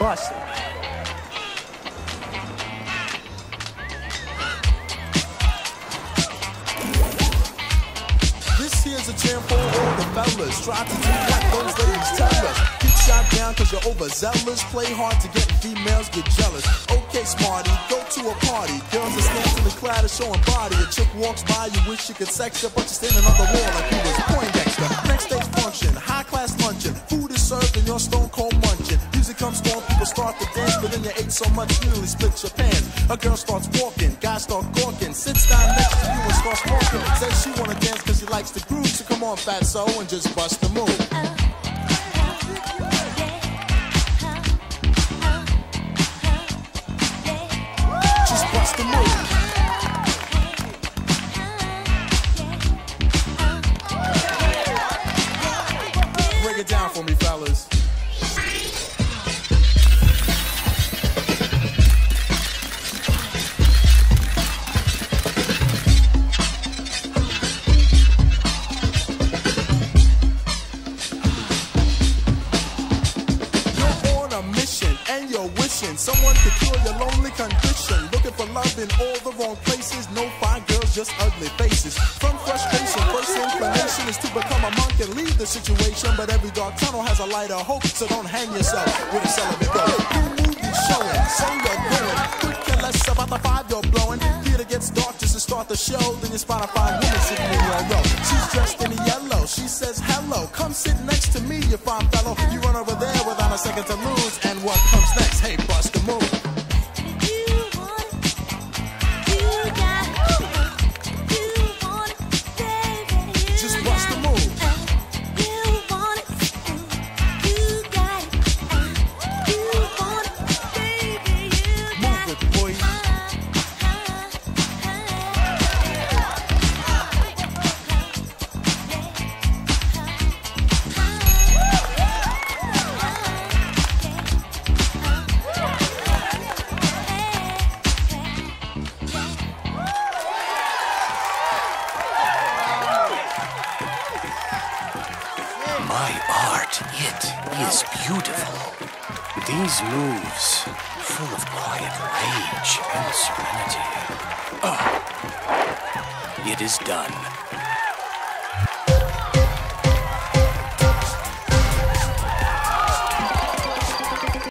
Bust it. This here's a jam for fellas. Try to do what those ladies tell us. Get shot down cause you're overzealous. Play hard to get females, get jealous. Okay, smarty, go to a party. Girls are scantily clad and showing body. A chick walks by, you wish you could sex her, but you're standing on the wall like you was Poindexter. Next day's function, high class luncheon. Food is served and you're stone cold start to dance, but then you ate so much you nearly split your pants. A girl starts walking, guys start gawking. Sits down next to you and starts walking. Says she wanna dance cause she likes the groove. So come on, fat soul, and just bust the move. Just bust the move. Break it down for me, fellas. Someone could cure your lonely condition. Looking for love in all the wrong places. No fine girls, just ugly faces. From frustration, first inclination is to become a monk and leave the situation. But every dark tunnel has a light of hope, so don't hang yourself with a celibate start the show. Then you spot a fine woman sitting in your row. She's dressed in yellow. She says hello. Come sit next to me, you fine fellow. You run over there without a second to lose. And what comes next? Hey, bust My art, it is beautiful. These moves, full of quiet rage and serenity. Oh, it is done.